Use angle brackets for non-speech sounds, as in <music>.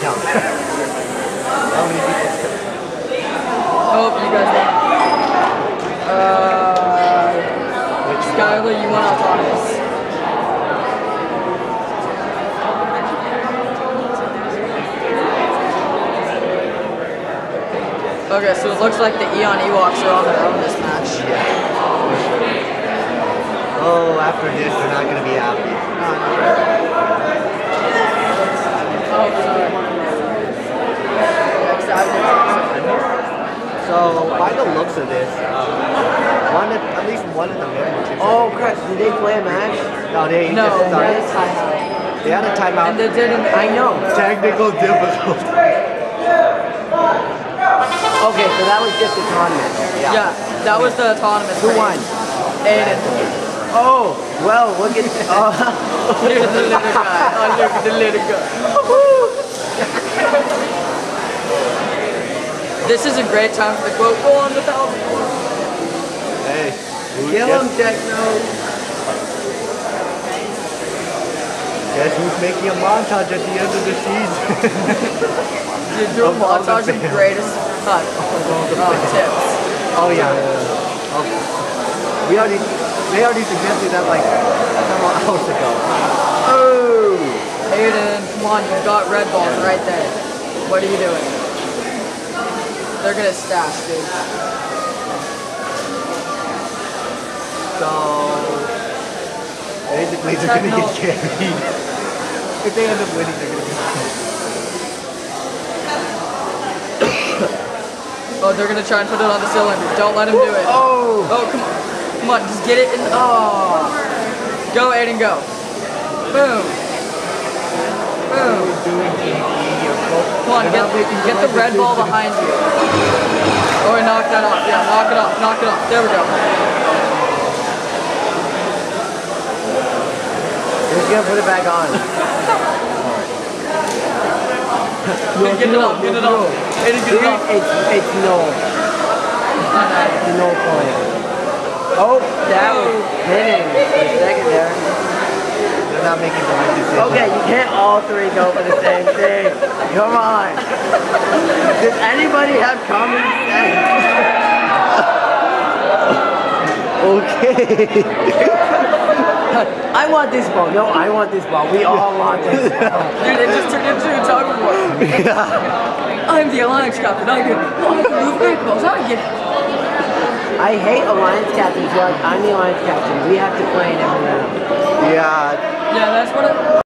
count. <laughs> How many people? Oh, you guys won. Uh, Which Skylar, you won autonomous. Okay, so it looks like the Eon Ewoks are on their own this match. Oh, after this, they're not gonna be happy. Oh, sorry. Yeah, 'cause I was- So by the looks of this, uh, one at, at least one of the memberships. Oh crap, did they play a match? no, they No, just they started. had a timeout. They had a And they didn't. I know. Technical difficulty. Okay, so that was just a tournament. Yeah, that was the autonomous. Who won? Aiden. Oh, well, look at. Oh, Look at the little guy. Oh, look at the little guy. This is a great time for the quote. Go on the thousand. Hey. who- kill guess, him, Techno. guess who's making a montage at the end of the season? You do a Of the montage of greatest cut. Oh, <laughs> tips. oh yeah. Oh. We already, they already suggested that like several <laughs> hours ago. Oh, Aiden, come on, you've got red balls right there. What are you doing? They're gonna stash, dude. So basically they're gonna get carried. if they end up winning, they're gonna get <coughs> Oh, they're gonna try and put it on the cylinder. Don't let him do it. oh. Oh, come on. Come on, just get it in. Oh. Go, Aiden, go. Boom. Boom. Come on, get, get the red ball behind you. Oh, and knock that off. Yeah, knock it off. Knock it off. There we go. He's gonna put it back on. <laughs> get it off. Get it off. Aiden, get it off. It's, it's no. It's <laughs> no point. Oh, that was hitting for a second there. They're not making the right decision. Okay, you can't all three go for the same thing. Come on. Does anybody have common sense? Okay. I want this ball. No, I want this ball. We all want this ball. Dude, it just turned into a tug of war. Yeah. I'm the alliance captain. I get, oh, I can move big balls. I get. I hate alliance captains. You're like, I'm the alliance captain. We have to play in every round. yeah, yeah, that's what. I